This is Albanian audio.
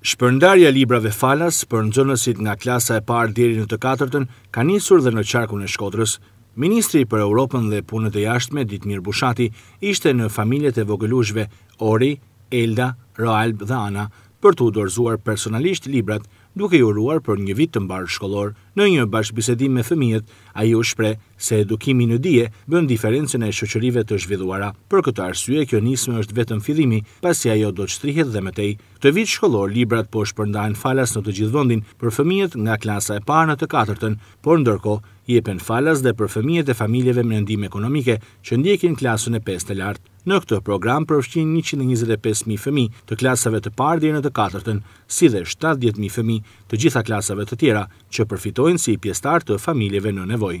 Shpërndarja e librave falas për nxënësit nga klasa e parë deri në të katërtën ka nisur dhe në qarkun e Shkodrës. Ministri për Europën dhe Punët e Jashtme, Ditmir Bushati, ishte në familjet e vogëlushve Ori, Elda, Roalb dhe Ana për t'u dorëzuar personalisht librat Duke i uruar për një vit të mbarë shkollor, në një bashkëbisedim me fëmijët, ai u shpreh se edukimi në dije bën diferencën e shoqërive të zhvilluara. Për këtë arsye, kjo nismë është vetëm fillimi, pasi ajo do të shtrihet dhe më tej. Këtë vit shkollor librat po shpërndahen falas në të gjithë vendin për fëmijët nga klasa e parë në të katërtën, por ndërkohë jepen falas dhe për fëmijët e familjeve me ndihmë ekonomike që ndjekin klasën e pestë e lart. Në këtë program përfshihen njëqind e njëzet e pesë mijë fëmijë të klasave të parë deri në të katërtën, si dhe shtatëdhjetë mijë fëmijë të gjitha klasave të tjera, që përfitojnë si pjesëtarë të familjeve në nevojë.